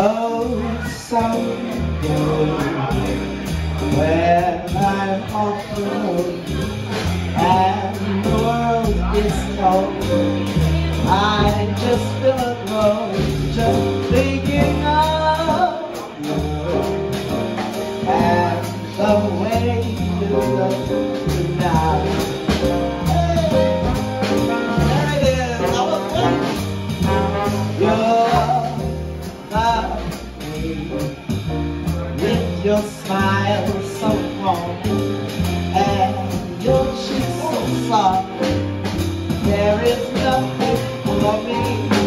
Oh, someday, when I'm off the road. with your smile so warm and your cheeks so soft. There is nothing for me.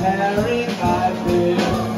tearing my fear.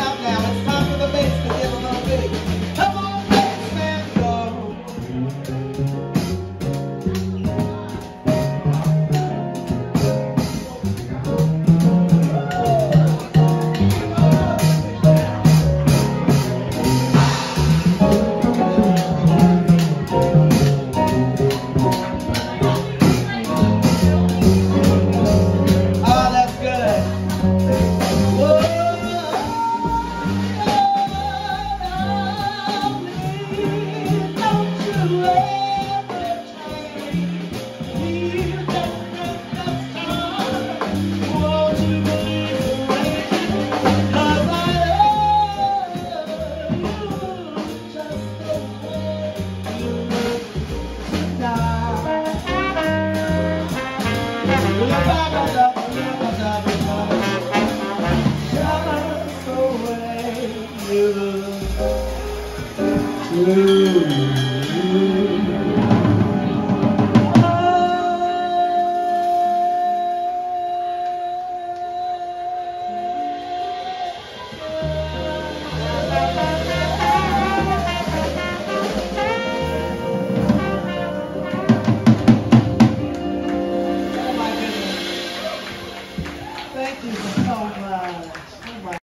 Hum.